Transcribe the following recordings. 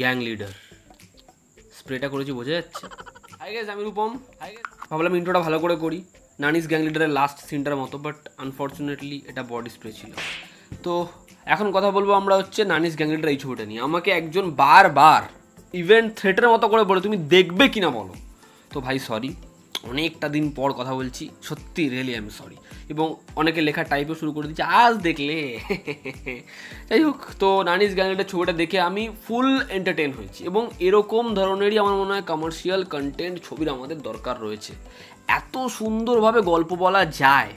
Gang leader স্প্রেটা করেছি বোঝা যাচ্ছে? হাই গেস আমি রূপম। হাই গেস ভাবলাম ইন্ট্রোটা ভালো করে করি। নানিস গ্যাং লিডারের লাস্ট সিনটার মতো বাট আনফর্চুনেটলি এটা বডি স্প্রে ছিল। তো এখন কথা বলব আমরা হচ্ছে নানিস গ্যাং লিডার এই ছবিটা নিয়ে। আমাকে একজন বারবার ইভেন্ট থ্রেটের মতো করে বলে তুমি দেখবে কিনা বলো? তো ভাই সরি অনেকটা দিন পর কথা বলছি। সত্যি রিয়েলি আমি সরি এবং অনেকে লেখা টাইপও শুরু করে দিচ্ছে, আজ দেখলে। যাই হোক, তো নানিস গ্যাংলিটার ছবিটা দেখে আমি ফুল এন্টারটেন হয়েছি এবং এরকম ধরনেরই আমার মনে হয় কমার্শিয়াল কন্টেন্ট ছবির আমাদের দরকার রয়েছে। এত সুন্দরভাবে গল্প বলা যায়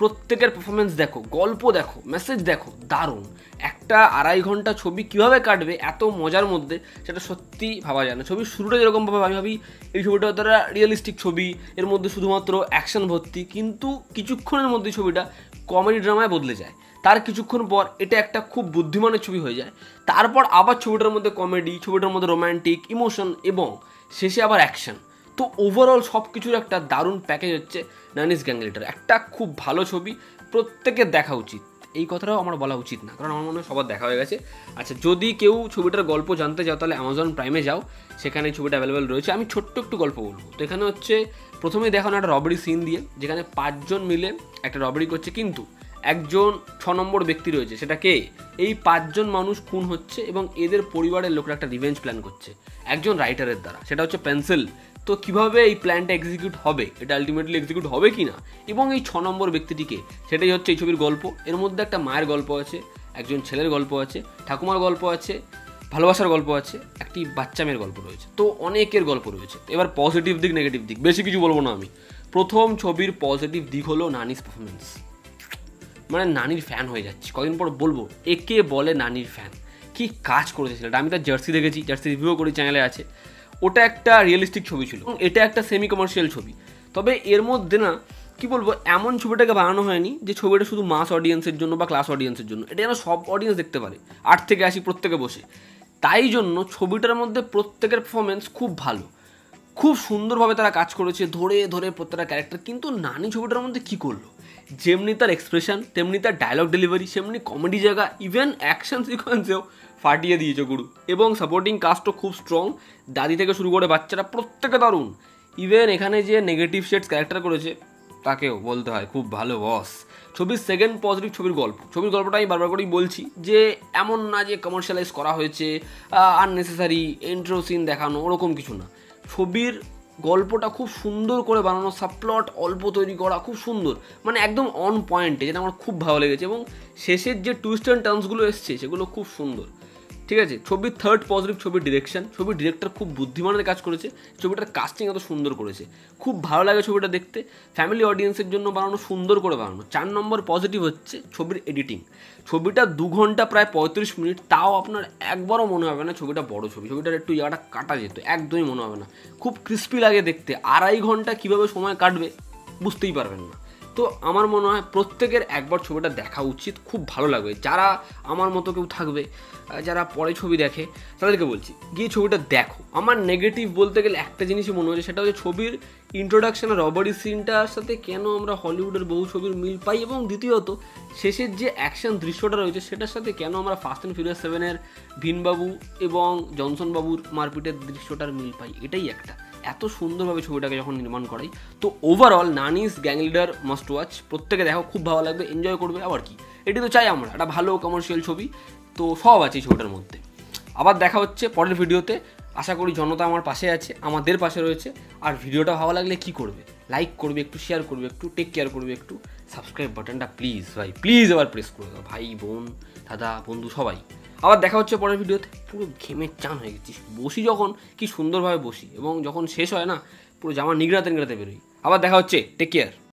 প্রত্যেকের পারফরমেন্স দেখো, গল্প দেখো মেসেজ দেখো, দারুণ। একটা আড়াই ঘণ্টা ছবি কীভাবে কাটবে, এত মজার মধ্যে, সেটা সত্যি ভাবা যায় না। ছবির শুরুটা যেরকমভাবে আমি ভাবি, এই ছবিটা তারা রিয়েলিস্টিক ছবি, এর মধ্যে শুধুমাত্র অ্যাকশন ভর্তি, কিন্তু কিছুক্ষণের মধ্যে ছবিটা কমেডি ড্রামায় বদলে যায়। তার কিছুক্ষণ পর এটা একটা খুব বুদ্ধিমানের ছবি হয়ে যায়। তারপর আবার ছবিটার মধ্যে কমেডি ছবিটার মধ্যে রোম্যান্টিক ইমোশন এবং শেষে আবার অ্যাকশন তো ওভারঅল সব কিছুর একটা দারুণ প্যাকেজ হচ্ছে নানিস গ্যাংলিটার। একটা খুব ভালো ছবি, প্রত্যেকের দেখা উচিত। এই কথাটাও আমার বলা উচিত না, কারণ আমার মনে হয় সবার দেখা হয়ে গেছে। আচ্ছা যদি কেউ ছবিটার গল্প জানতে চাও, তাহলে অ্যামাজন প্রাইমে যাও, সেখানে ছবিটা অ্যাভেলেবেল রয়েছে। আমি ছোট্ট একটু গল্প বলব। তো এখানে হচ্ছে প্রথমে দেখানো একটা রবারি সিন দিয়ে, যেখানে পাঁচজন মিলে একটা রবারি করছে, কিন্তু একজন ছ নম্বর ব্যক্তি রয়েছে, সেটা কে? এই পাঁচজন মানুষ খুন হচ্ছে এবং এদের পরিবারের লোকরা একটা রিভেঞ্জ প্ল্যান করছে, একজন রাইটারের দ্বারা, সেটা হচ্ছে পেন্সিল তো কীভাবে এই প্ল্যানটা এক্সিকিউট হবে? এটা আলটিমেটলি এক্সিকিউট হবে কি না? এবং এই ছ নম্বর ব্যক্তিটিকে সেটাই হচ্ছে এই ছবির গল্প। এর মধ্যে একটা মায়ের গল্প আছে, একজন ছেলের গল্প আছে, ঠাকুমার গল্প আছে, ভালোবাসার গল্প আছে, একটি বাচ্চা মেয়ের গল্প রয়েছে। তো অনেকের গল্প রয়েছে। এবার পজিটিভ দিক নেগেটিভ দিক, বেশি কিছু বলব না আমি। প্রথম ছবির পজিটিভ দিক হলো নানিস পারফরমেন্স মানে নানির ফ্যান হয়ে যাচ্ছি। কদিন পর বলব, একে বলে নানির ফ্যান কি কাজ করেছে আমি তার জার্সি দেখেছি জার্সি রিভিউ করি চ্যানেলে আছে। ওটা একটা রিয়েলিস্টিক ছবি ছিল। এটা একটা সেমি কমার্শিয়াল ছবি। তবে এর মধ্যে না, কি বলব, এমন ছবিটাকে বানানো হয়নি যে ছবিটা শুধু মাস অডিয়েন্সের জন্য বা ক্লাস অডিয়েন্সের জন্য। এটা যেন সব অডিয়েন্স দেখতে পারে। আট থেকে আসি প্রত্যেকে বসে। তাই জন্য ছবিটার মধ্যে প্রত্যেকের পারফরমেন্স খুব ভালো। খুব সুন্দরভাবে তারা কাজ করেছে, ধরে ধরে প্রত্যেকটা ক্যারেক্টার কিন্তু নানি ছবিটার মধ্যে কী করল? যেমনি তার এক্সপ্রেশন তেমনি তার ডায়লগ ডেলিভারি সেমনি কমেডি জায়গা ইভেন অ্যাকশন সিকোয়েন্সেও ফাটিয়ে দিয়েছে গুরু। এবং সাপোর্টিং কাস্টও খুব স্ট্রং দাদি থেকে শুরু করে বাচ্চারা প্রত্যেকে দারুণ। ইভেন এখানে যে নেগেটিভ শেডস ক্যারেক্টার করেছে, তাকেও বলতে হয়, খুব ভালো বস ছবির সেকেন্ড পজিটিভ ছবির গল্প। ছবির গল্পটা আমি বারবার করেই বলছি যে, এমন না যে কমার্শিয়ালাইজ করা হয়েছে আননেসেসারি এন্ট্রো সিন দেখানো, ওরকম কিছু না। ছবির গল্পটা খুব সুন্দর করে বানানো সাবপ্লট অল্প তৈরি করা, খুব সুন্দর। মানে একদম অন পয়েন্টে যেটা আমার খুব ভালো লেগেছে। এবং শেষের যে টুইস্ট অ্যান্ড টার্নসগুলো এসছে, সেগুলো খুব সুন্দর। ঠিক আছে? ছবির থার্ড পজিটিভ ছবির ডিরেকশন ছবির ডিরেক্টর খুব বুদ্ধিমানের কাজ করেছে, ছবিটার কাস্টিং এত সুন্দর করেছে। খুব ভালো লাগে ছবিটা দেখতে ফ্যামিলি অডিয়েন্সের জন্য বানানো, সুন্দর করে বানানো। চার নম্বর পজিটিভ হচ্ছে ছবির এডিটিং ছবিটা দু ঘণ্টা প্রায় পঁয়ত্রিশ মিনিট, তাও আপনার একবারও মনে হবে না ছবিটা বড় ছবি, ছবিটার একটু জায়গাটা কাটা যেত, একদমই মনে হবে না। খুব ক্রিস্পি লাগে দেখতে, আড়াই ঘণ্টা কীভাবে সময় কাটবে বুঝতেই পারবেন না। তো আমার মনে হয় প্রত্যেকের একবার ছবিটা দেখা উচিত, খুব ভালো লাগবে। যারা আমার মতো কেউ থাকবে যারা পরে ছবি দেখে, তাদেরকে বলছি, গিয়ে ছবিটা দেখো। আমার নেগেটিভ বলতে গেলে একটা জিনিসই মনে হচ্ছে, সেটা হচ্ছে ছবির ইন্ট্রোডাকশন রবারি সিনটার সাথে কেন আমরা হলিউডের বহু ছবির মিল পাই এবং দ্বিতীয়ত, শেষের যে অ্যাকশন দৃশ্যটা রয়েছে, সেটার সাথে কেন আমরা ফার্স্ট অ্যান্ড ফিউরিয়াস সেভেনের ভিনবাবু এবং জনসন বাবুর মারপিটের দৃশ্যটার মিল পাই, এটাই একটা। এত সুন্দরভাবে ছবিটাকে যখন নির্মাণ করাই, তো overall Nani's gang leader must watch প্রত্যেকে দেখো, খুব ভালো লাগবে এনজয় করবে, আবার কি? এটি তো চাই আমরা, একটা ভালো কমার্শিয়াল ছবি, তো সব আছে এই ছবিটার মধ্যে। আবার দেখা হচ্ছে পরের ভিডিওতে। আশা করি জনতা আমার পাশে আছে, আমাদের পাশে রয়েছে। আর ভিডিওটা ভালো লাগলে কি করবে? লাইক করবে, একটু শেয়ার করবে, একটু টেক কেয়ার করবে, একটু সাবস্ক্রাইব বাটনটা প্লিজ ভাই প্লিজ আবার প্রেস করে দাও। ভাই, বোন, দাদা, বন্ধু, সবাই। আবার দেখা হচ্ছে পরের ভিডিওতে। পুরো ঘেমে চান হয়ে গেছিস বসি যখন, কি সুন্দরভাবে বসি। এবং যখন শেষ হয় না, পুরো জামা নিগড়াতে নিগড়াতে বেরোই। আবার দেখা হচ্ছে টেক কেয়ার